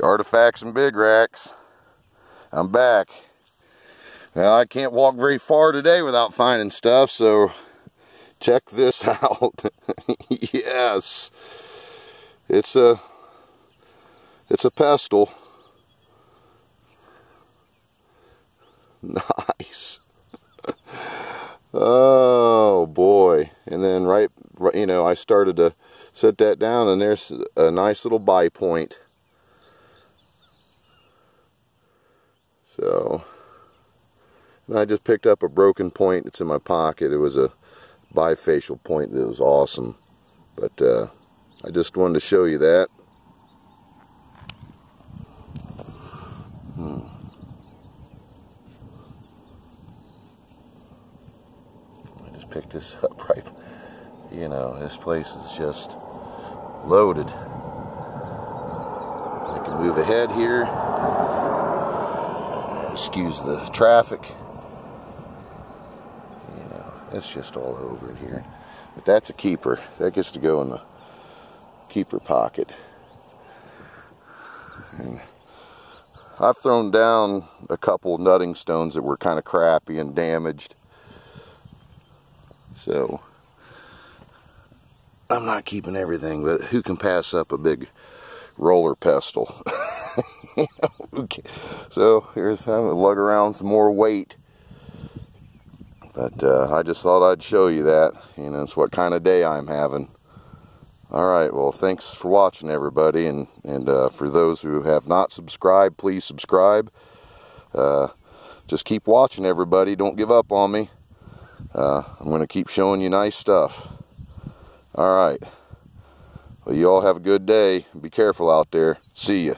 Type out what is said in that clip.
Artifacts and Big Racks. I'm back. Well, I can't walk very far today without finding stuff, so check this out. yes. It's a it's a pestle. Nice. oh boy. And then right, right you know, I started to set that down and there's a nice little bi-point. So, and I just picked up a broken point. It's in my pocket. It was a bifacial point that was awesome. But uh, I just wanted to show you that. Hmm. I just picked this up right. You know, this place is just loaded. I can move ahead here excuse the traffic. You know, it's just all over in here. But that's a keeper. That gets to go in the keeper pocket. And I've thrown down a couple nutting stones that were kind of crappy and damaged. So, I'm not keeping everything, but who can pass up a big roller pestle? okay. So here's I'm gonna lug around some more weight. But uh, I just thought I'd show you that. You know, it's what kind of day I'm having. All right, well, thanks for watching, everybody. And, and uh, for those who have not subscribed, please subscribe. Uh, just keep watching, everybody. Don't give up on me. Uh, I'm going to keep showing you nice stuff. All right. Well, you all have a good day. Be careful out there. See ya.